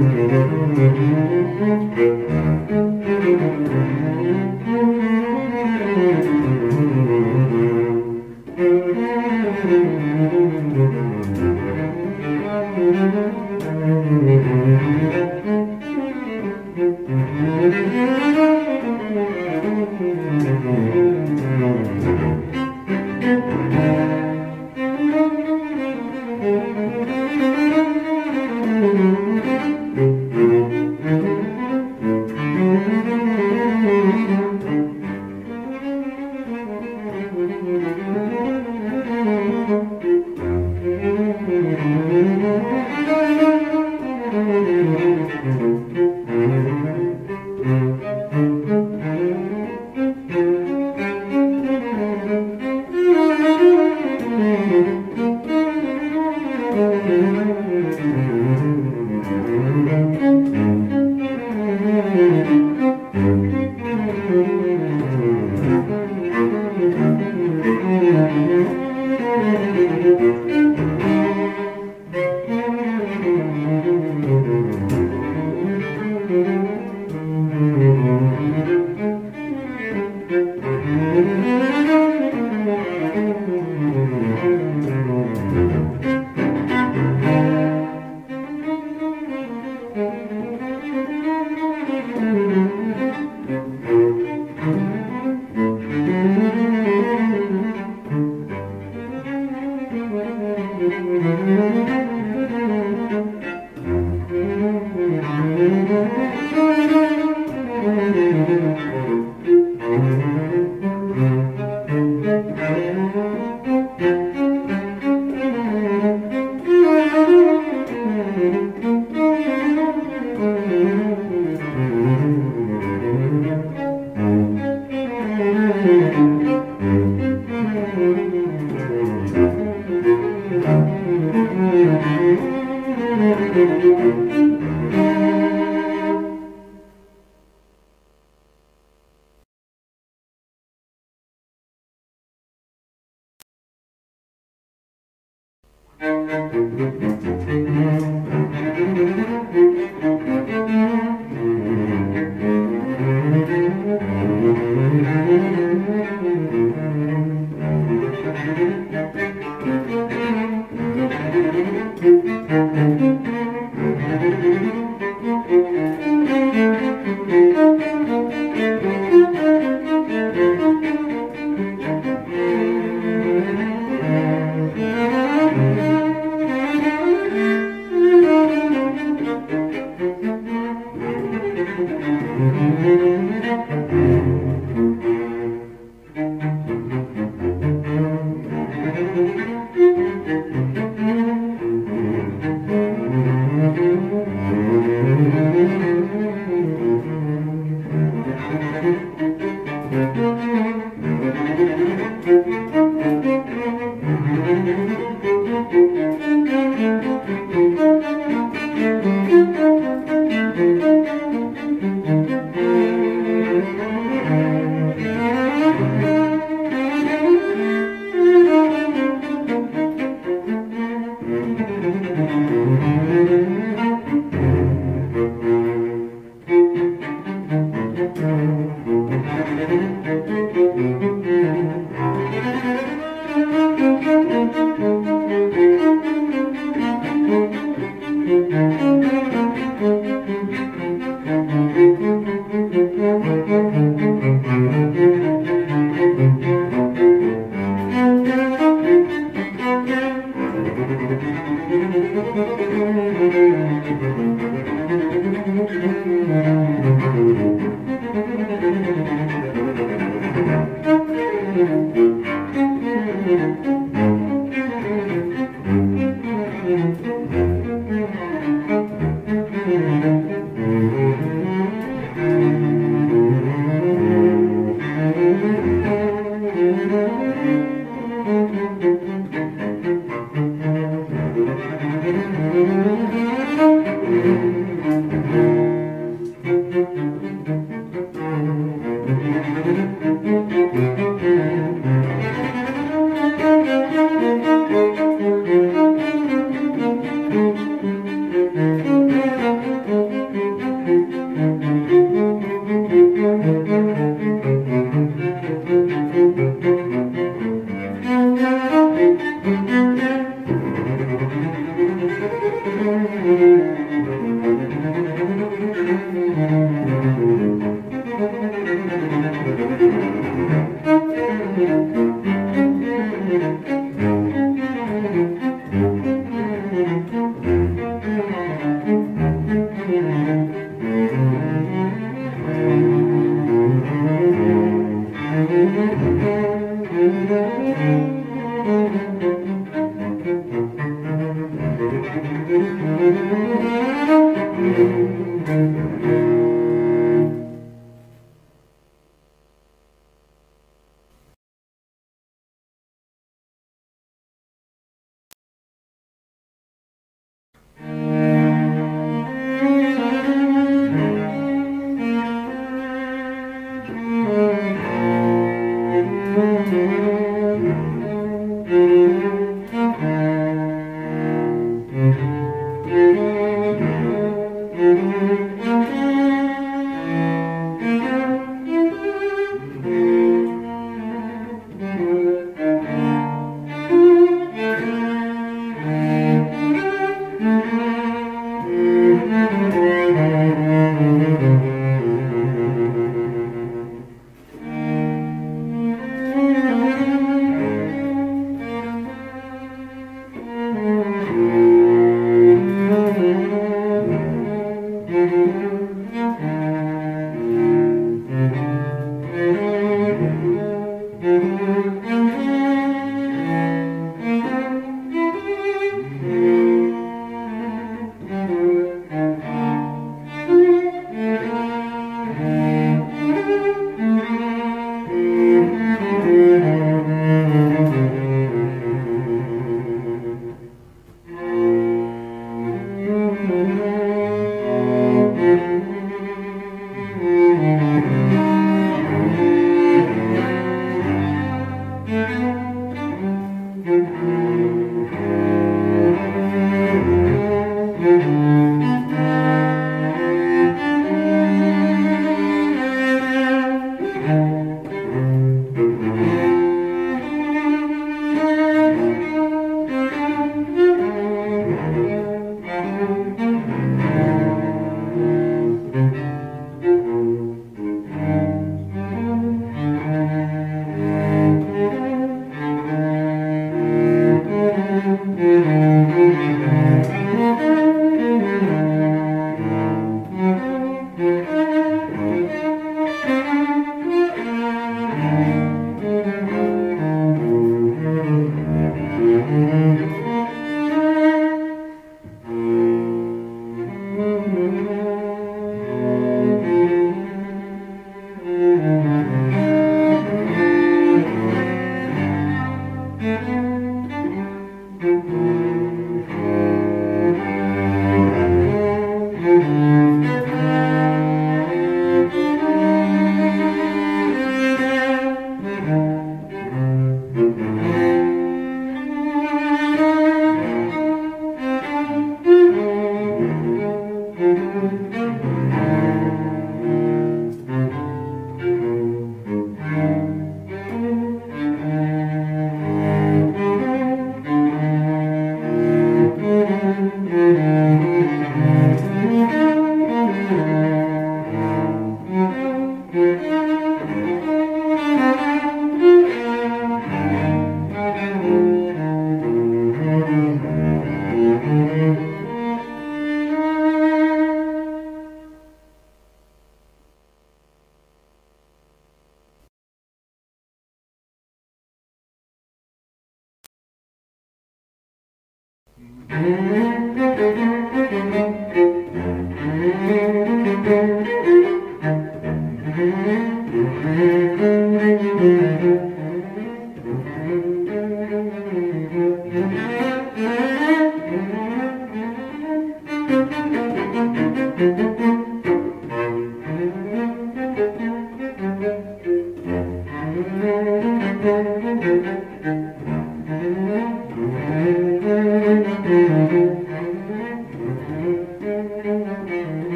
Thank you. Música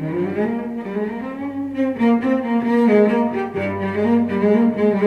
Thank you.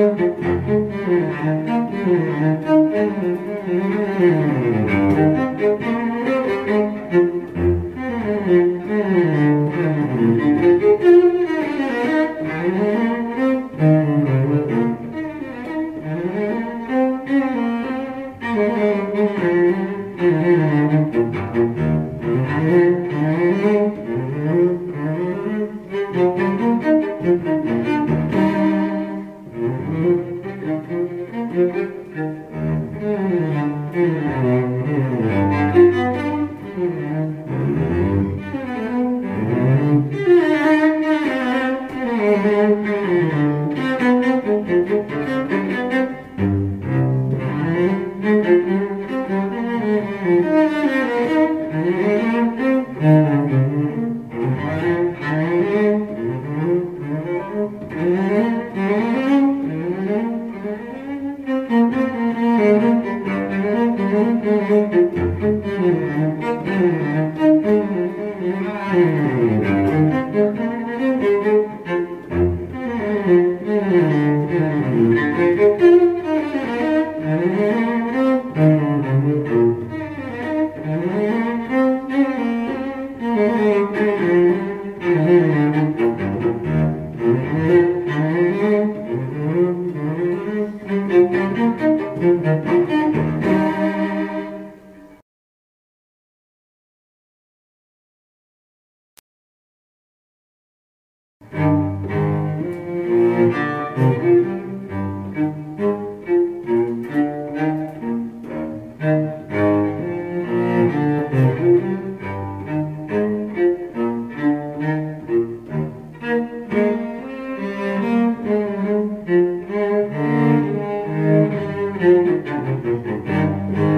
Música